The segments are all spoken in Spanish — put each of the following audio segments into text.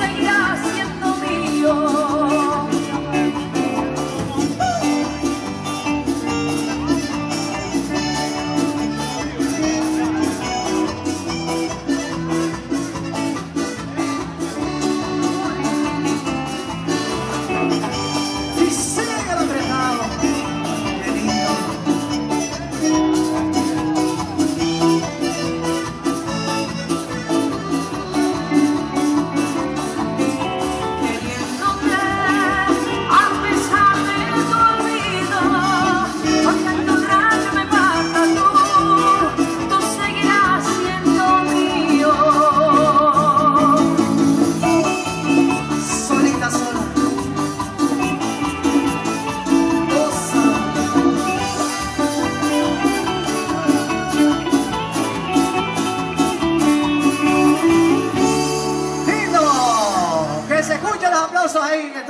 say no.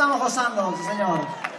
Estamos gozando, señor.